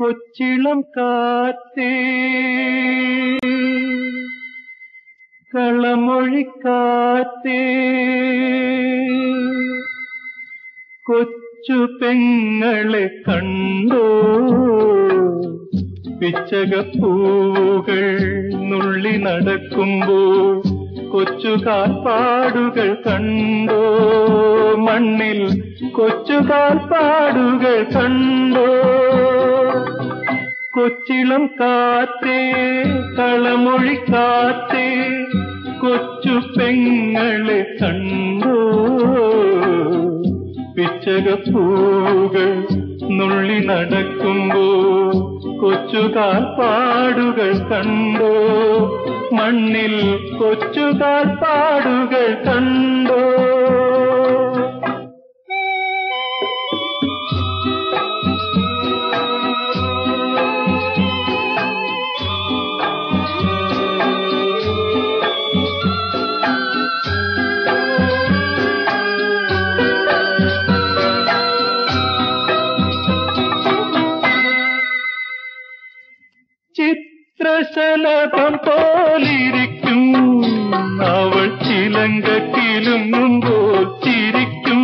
കൊച്ചിളം കാത്തേ കളമൊഴിക്കാത്തേ കൊച്ചു പെങ്ങളെ കണ്ടോ? പിച്ചകപ്പൂവുകൾ നുള്ളി നടക്കുമ്പോൾ കൊച്ചു കാൽപ്പാടുകൾ കണ്ടോ? മണ്ണിൽ കൊച്ചു കാൽപ്പാടുകൾ കണ്ടോ? കൊച്ചിളം കാത്തേ കളമൊഴി കാത്തേ കൊച്ചു പെങ്ങളെ കണ്ടോ? പിച്ചകപ്പൂകൾ നുള്ളി നടക്കുമ്പോ കൊച്ചുകാൽ പാടുകൾ കണ്ടോ? മണ്ണിൽ കൊച്ചുകാൽ പാടുകൾ കണ്ടോ? ചിത്രശലഭം പോലിരിക്കും. അവൾ ചിലങ്കത്തിലും കിലുങ്ങുമ്പോൾ ചിരിക്കും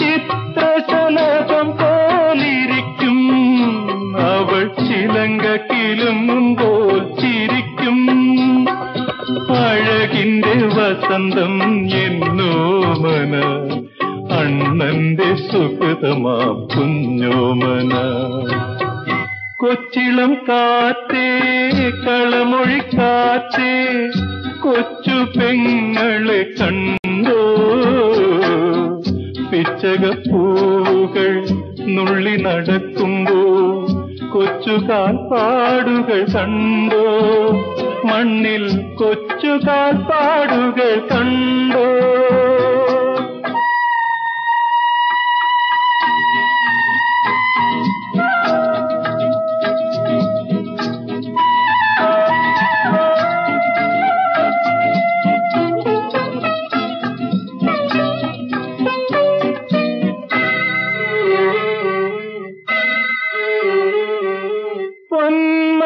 ചിത്രശലഭം പോലിരിക്കും. അവൾ ചിലങ്ക കിലുങ്ങുമ്പോൾ ചിരിക്കും അഴകിന്റെ വസന്തം എന്നോമന അണ്ണന്റെ സുഹൃതമാ കുഞ്ഞോമന. കൊച്ചിളം കാത്തേ കളമൊഴി കാറ്റേ കൊച്ചു പെങ്ങളെ കണ്ടോ? പിച്ചകപ്പൂവുകൾ നുള്ളി നടക്കുമ്പോ കൊച്ചു കാൽപ്പാടുകൾ കണ്ടോ? മണ്ണിൽ കൊച്ചു കാൽപ്പാടുകൾ കണ്ടോ?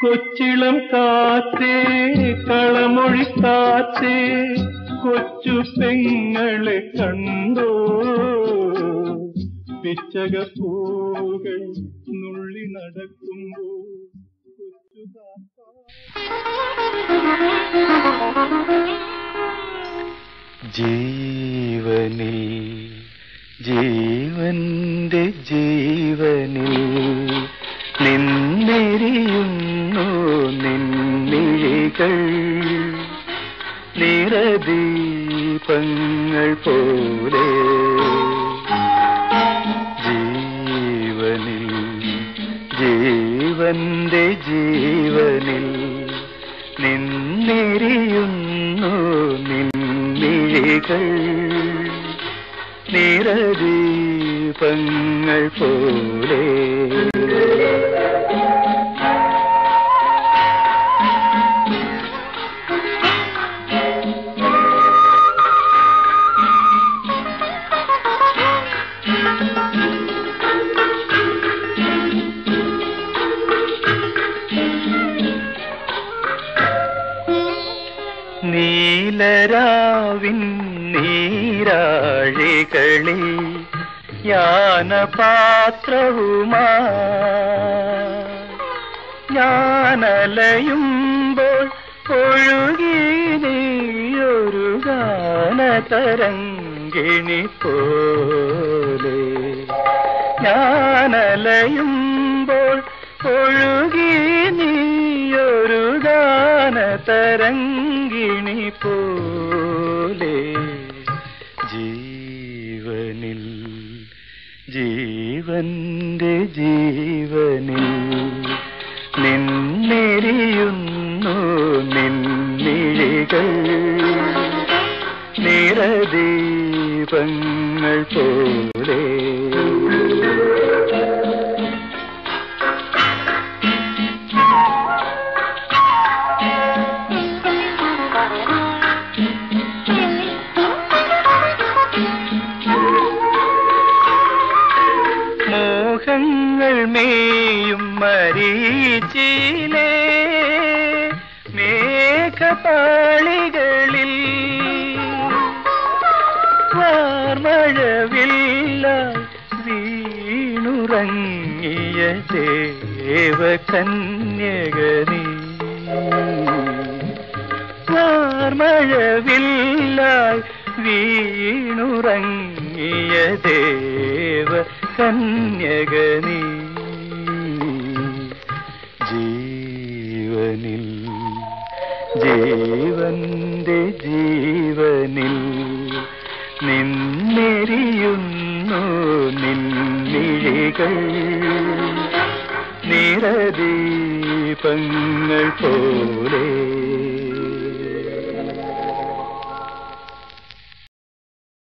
കൊച്ചിളം കാത്തേ കളമൊഴി കാത്തേ കൊച്ചു പെങ്ങളെ കണ്ടോ? പിച്ചകപ്പൂകൾ നുള്ളി നടക്കുമ്പോ ജീവനിൽ ജീവന്റെ ജീവനിൽ നിറദീപങ്ങൾ പോലെ ജീവനിൽ ജീവന്റെ ജീവനിൽ നിന്നെരിയുന്നു നിന്നിഴികൾ. നിറദീപങ്ങൾ പോലെ നീലരാവിൻ നീരാഴികളിൽ യാനപാത്രവുമാ ഞാനലയുമ്പോൾ ഒഴുകി നീയൊരു ഗാനതരങ്കിണി പോലെ അലയുമ്പോൾ ഒഴുകി നീയൊരു ഗാന തരങ്കിണി പോലെ. ജീവനിൽ ജീവന്റെ ജീവനിൽ നിന്നെരിയുന്നു നിന്നിഴികൾ. നിരദീപങ്ങൾ പോലെ മരീച്ചിലേ മേഘപാളികളിൽ വാർമഴവില്ല വീണുറങ്ങിയ ദേവകന്യകനീ. വാർമഴവില്ലായി വീണുറങ്ങിയ ദേവ കന്യകനീ ജീവനിൽ ജീവന്റെ ജീവനിൽ നിന്നെരിയുന്നു നിന്നിഴികൾ. നിറദീപങ്ങൾ പോലെ